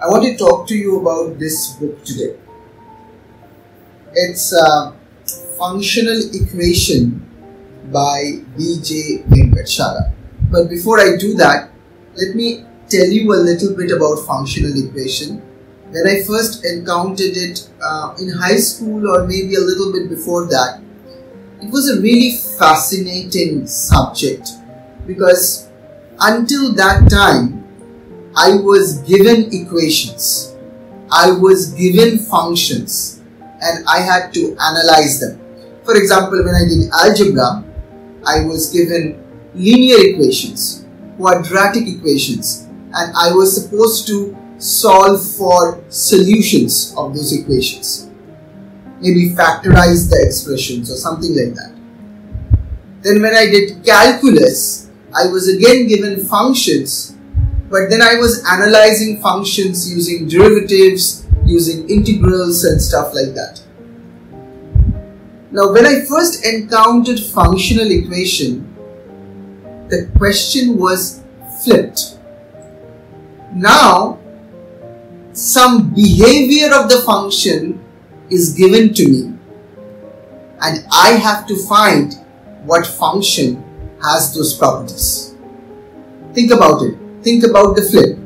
I want to talk to you about this book today. It's a Functional Equation by B.J. Venkatachala. But before I do that, let me tell you a little bit about functional equation. When I first encountered it uh, in high school or maybe a little bit before that, it was a really fascinating subject because until that time I was given equations, I was given functions and I had to analyze them. For example, when I did algebra, I was given linear equations, quadratic equations and I was supposed to solve for solutions of those equations maybe factorize the expressions or something like that. Then when I did calculus, I was again given functions, but then I was analyzing functions using derivatives, using integrals and stuff like that. Now when I first encountered functional equation, the question was flipped. Now, some behavior of the function is given to me and I have to find what function has those properties. Think about it. Think about the flip.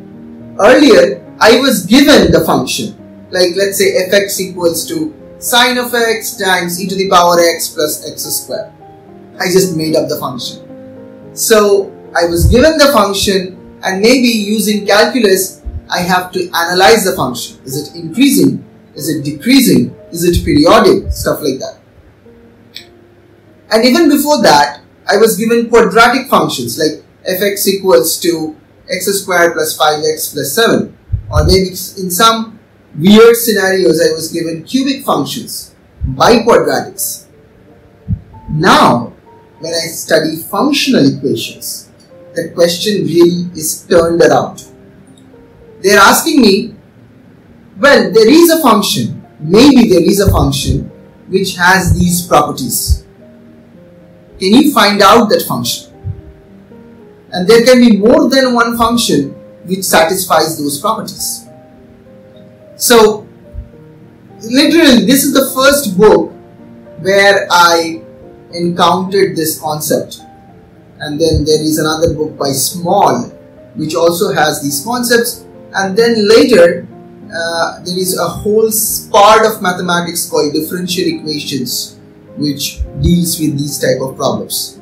Earlier, I was given the function, like let's say fx equals to sine of x times e to the power x plus x square. I just made up the function. So I was given the function and maybe using calculus, I have to analyze the function. Is it increasing? Is it decreasing? Is it periodic? Stuff like that. And even before that, I was given quadratic functions like fx equals to x squared plus 5x plus 7. Or maybe in some weird scenarios, I was given cubic functions, biquadratics. Now, when I study functional equations, the question really is turned around. They're asking me well, there is a function, maybe there is a function which has these properties. Can you find out that function? And there can be more than one function which satisfies those properties. So, literally, this is the first book where I encountered this concept. And then there is another book by Small which also has these concepts. And then later, uh, there is a whole part of mathematics called differential equations which deals with these type of problems.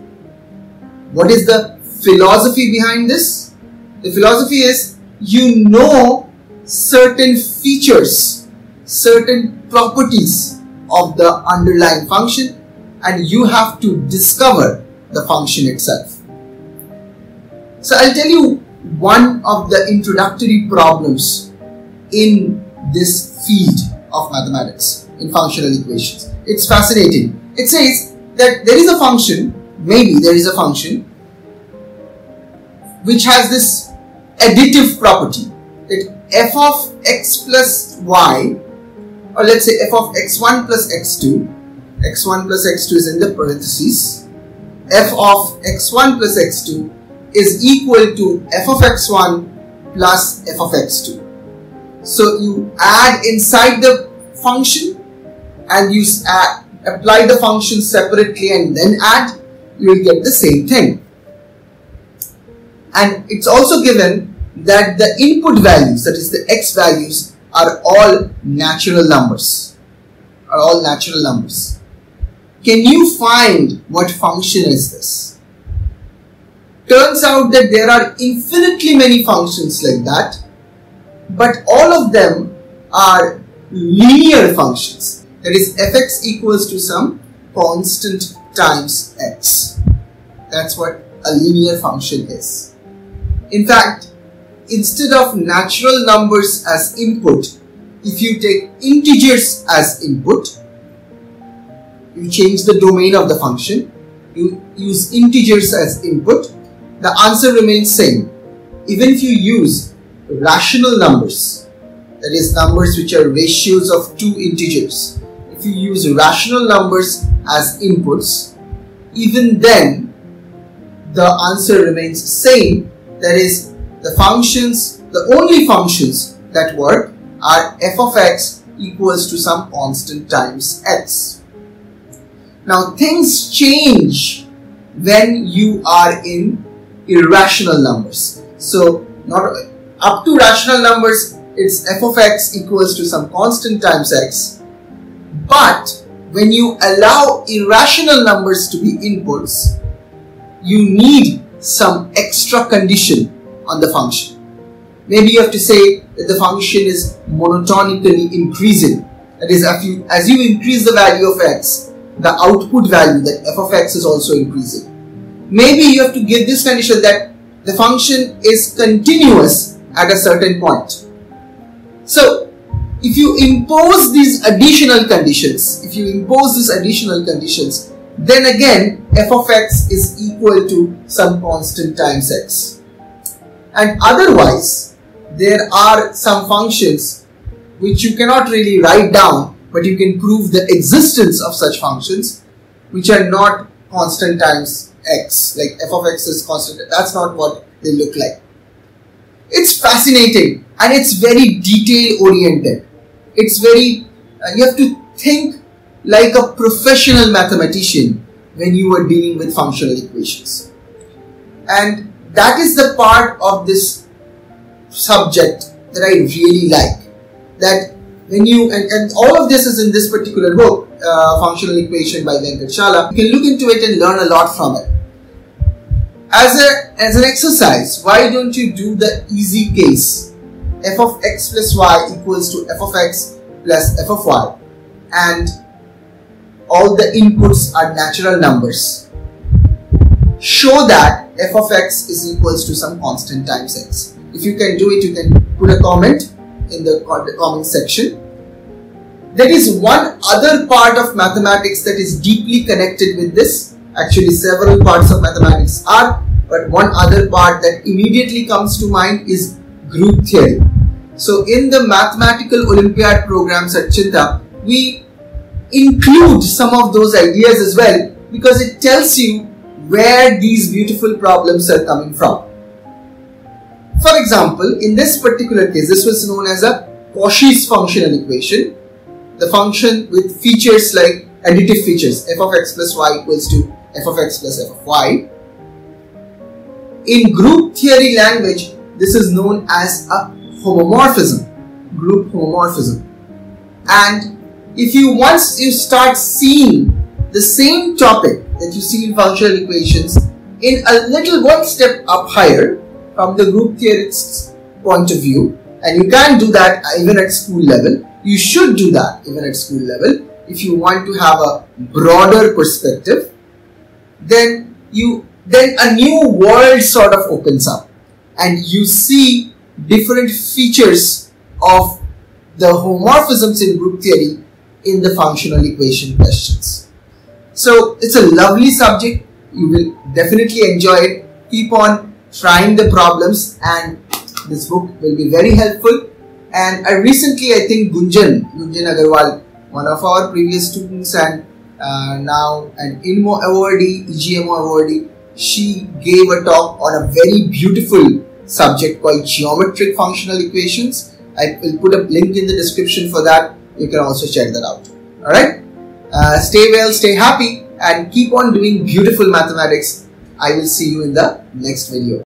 What is the philosophy behind this? The philosophy is you know certain features, certain properties of the underlying function and you have to discover the function itself. So I'll tell you one of the introductory problems in this field of mathematics in functional equations. It's fascinating. It says that there is a function, maybe there is a function, which has this additive property that f of x plus y, or let's say f of x1 plus x2, x1 plus x2 is in the parentheses, f of x1 plus x2 is equal to f of x1 plus f of x2. So you add inside the function and you add, apply the function separately and then add, you will get the same thing. And it's also given that the input values, that is the x values, are all natural numbers. Are all natural numbers. Can you find what function is this? Turns out that there are infinitely many functions like that but all of them are linear functions. That is fx equals to some constant times x. That's what a linear function is. In fact, instead of natural numbers as input, if you take integers as input, you change the domain of the function, you use integers as input, the answer remains same. Even if you use rational numbers, that is numbers which are ratios of two integers. If you use rational numbers as inputs, even then the answer remains same. That is the functions, the only functions that work are f of x equals to some constant times x. Now things change when you are in irrational numbers. So not up to rational numbers it's f of x equals to some constant times x but when you allow irrational numbers to be inputs you need some extra condition on the function. Maybe you have to say that the function is monotonically increasing. That is, as you, as you increase the value of x, the output value that f of x is also increasing. Maybe you have to give this condition that the function is continuous at a certain point. So, if you impose these additional conditions, if you impose these additional conditions, then again f of x is equal to some constant times x. And otherwise, there are some functions which you cannot really write down, but you can prove the existence of such functions which are not constant times x, like f of x is constant. That's not what they look like. It's fascinating and it's very detail oriented. It's very, uh, you have to think like a professional mathematician when you are dealing with functional equations. And that is the part of this subject that I really like. That when you, and, and all of this is in this particular book, uh, Functional Equation by Venkatachala. You can look into it and learn a lot from it. As, a, as an exercise, why don't you do the easy case? f of x plus y equals to f of x plus f of y and all the inputs are natural numbers. Show that f of x is equals to some constant times x. If you can do it, you can put a comment in the comment section. There is one other part of mathematics that is deeply connected with this. Actually, several parts of mathematics are, but one other part that immediately comes to mind is group theory. So in the mathematical Olympiad programs at Cheenta, we include some of those ideas as well because it tells you where these beautiful problems are coming from. For example, in this particular case, this was known as a Cauchy's functional equation. The function with features like additive features f of x plus y equals to f of x plus f of y. In group theory language, this is known as a homomorphism, group homomorphism. And if you once you start seeing the same topic that you see in functional equations in a little one step up higher from the group theorist's point of view and you can do that uh, even at school level you should do that even at school level if you want to have a broader perspective then you then a new world sort of opens up and you see different features of the homomorphisms in group theory in the functional equation questions. So it's a lovely subject. You will definitely enjoy it. Keep on trying the problems and this book will be very helpful. And I recently, I think Gunjan, Gunjan Agarwal, one of our previous students and uh, now an INMO awardee, EGMO awardee, she gave a talk on a very beautiful subject called geometric functional equations. I will put a link in the description for that you can also check that out. Alright? Uh, stay well, stay happy, and keep on doing beautiful mathematics. I will see you in the next video.